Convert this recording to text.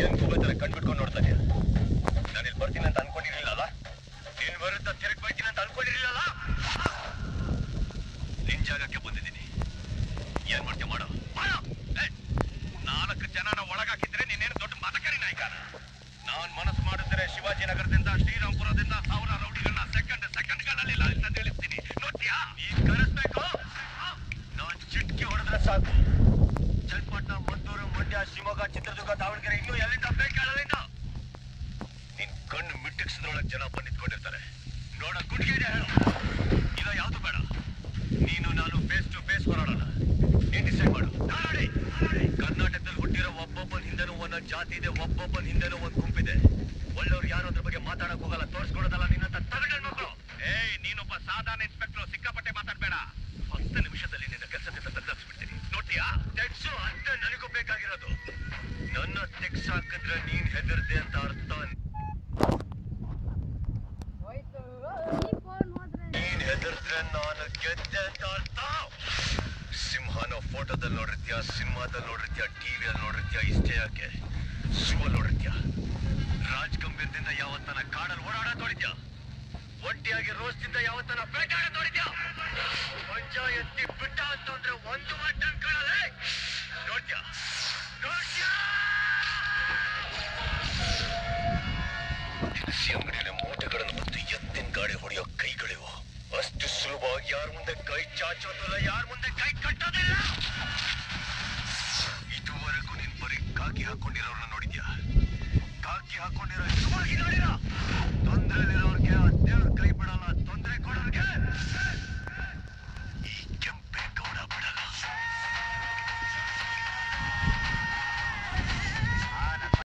ಏನ್ ತುಂಬಾ ತರ ಕಣ್ಬಿಟ್ಕೊಂಡು ನೋಡ್ತಾ ಇದೀಯ? ನಾನಿಲ್ಲಿ ಬರ್ತೀನಿ ಅಂತ ಅನ್ಕೊಂಡಿರ್ಲಿಲ್ಲ ನೀನ್ ಬರುತ್ತ ತಿರುಗಿ ಬರ್ತೀನಿ ಅಂತ ಅನ್ಕೊಂಡಿರ್ಲಿಲ್ಲ ನಿನ್ ಜಾಗಕ್ಕೆ ಬಂದಿದ್ದೀನಿ. ಏನ್ ಮಾಡ್ತೀಯ ಮಾಡು? ನಾಲ್ಕು ಜನನ ಒಳಗಾಕಿದ್ರೆ ನೀನೇನು ದೊಡ್ಡ ಮತಕರಿ ನಾಯಕ? ನಾನು ಮನಸ್ಸು ಮಾಡಿದ್ರೆ ಶಿವಾಜಿನಗರದಿಂದ ಶ್ರೀರಾಮ್ಪುರದಿಂದ ಸಾವಿರ ರೌಡಿಗಳನ್ನ ಸೆಕೆಂಡ್ ಸೆಕೆಂಡ್ಗಳಲ್ಲಿ ಲಾಲಿಂದ ತಿಳಿಸ್ತೀನಿ. ನೋಡ್ತೀಯಾ? ನೀನ್ ಕರೆಸ್ಬೇಕು? ನಾನ್ ಚಿಟ್ಕಿ ಹೊಡೆದ್ರೆ ಸಾಕು. ಶಿವಮೊಗ್ಗ ಚಿತ್ರದುರ್ಗ, ದಾವಣಗೆರೆ, ಇನ್ನು ಎಲ್ಲಿಂದ ಅಪ್ಡೇಟ್ ನಿನ್ ಕಣ್ಣು ಮಿಟ್ಟಿಸಿದ್ರೊಳಗ್ ಜನ ಬಂದಿತ್ಕೊಂಡಿರ್ತಾರೆ ನೋಡ, ಗುಡ್ಗೆ ಇದೆ ಹೇಳು. ಇಲ್ಲ, ಯಾವ್ದು ಬೇಡ. ನೀನು, ನಾನು ಫೇಸ್ ಟು ಫೇಸ್ ಹೋರಾಡೋಣ. ನೀನ್ ಡಿಸೈಡ್ ಮಾಡು. ಕರ್ನಾಟಕದಲ್ಲಿ ಹುಟ್ಟಿರೋ ಒಬ್ಬೊಬ್ಬನ ಹಿಂದೆನೂ ಒಂದೊಂದು ಜಾತಿ ಇದೆ, ಒಬ್ಬೊಬ್ಬನ ಹಿಂದೆನೂ ಒಂದ್ ಗುಂಪಿದೆ ಒಳ್ಳೆಯವ್ರು ಯಾರು ಅದ್ರ ಬಗ್ಗೆ ಮಾತಾಡಕ್ ಹೋಗಲ್ಲ ತೋರಿಸ್ಕೊಡೋದಲ್ಲ ನಿನ್ನ ತಗಡ್ ಮಕ್ಕಳು ಏಯ್, ನೀನೊಬ್ಬ ಸಾಧಾರಣ ಇನ್ಸ್ಪೆಕ್ಟರ್ ಸಿಕ್ಕಾಪಟ್ಟೆ ಮಾತಾಡ್ಬೇಡ. ಹತ್ತು ನಿಮಿಷದಲ್ಲಿ ತೆಗ್ಸು ಅಂತ ನನಗೂ ಬೇಕಾಗಿರೋದು. ನನ್ನ ತೆಗ್ಸ್ ಹಾಕಿದ್ರೆ ನೀನ್ ಹೆದರ್ದೆ ಅಂತ ಅರ್ಥ ನೀನ್ ಹೆದರ್ದ್ರೆ ನಾನು ಗೆದ್ದೆ ಅಂತ ಅರ್ಥ. ಸಿಂಹನ ಫೋಟೋದಲ್ಲಿ ನೋಡಿರ್ತೀಯ ಸಿನಿಮಾದಲ್ಲಿ ನೋಡಿರ್ತೀಯ ಟಿವಿಯಲ್ಲಿ ನೋಡಿರ್ತೀಯ ಇಷ್ಟೇ ಯಾಕೆ? ಸುವಲ್ಲಿ ನೋಡಿರ್ತೀಯ. ರಾಜ್ ಗಂಭೀರದಿಂದ ಯಾವತ್ತನ ಕಾಡಲ್ಲಿ ಓಡಾಡ ನೋಡಿದ್ಯಾ? ಒಟ್ಟಿಯಾಗಿ ರೋಸ್ದಿಂದ ಯಾವತ್ತನ ಬೇಟಾಡ ನೋಡಿದ್ಯಾ? ದಿನಸಿ ಅಂಗಡಿಯಲ್ಲಿ ಮೂಟೆಗಳನ್ನು ಮತ್ತು ಎತ್ತಿನ ಗಾಡಿ ಹೊಡೆಯೋ ಕೈಗಳಿವು. ಅಷ್ಟು ಸುಲಭವಾಗಿ ಯಾರ ಮುಂದೆ ಕೈ ಚಾಚೋದಿಲ್ಲ, ಯಾರ ಮುಂದೆ ಕೈ ಕಟ್ಟೋದಿಲ್ಲ. ಇದುವರೆಗೂ ನೀನ್ ಬರೀ ಕಾಕಿ ಹಾಕೊಂಡಿರೋರನ್ನ ನೋಡಿದ್ಯಾ? ಕಾಕಿ ಹಾಕೊಂಡಿರೋ ನೋಡಿರ ನೋಡಿ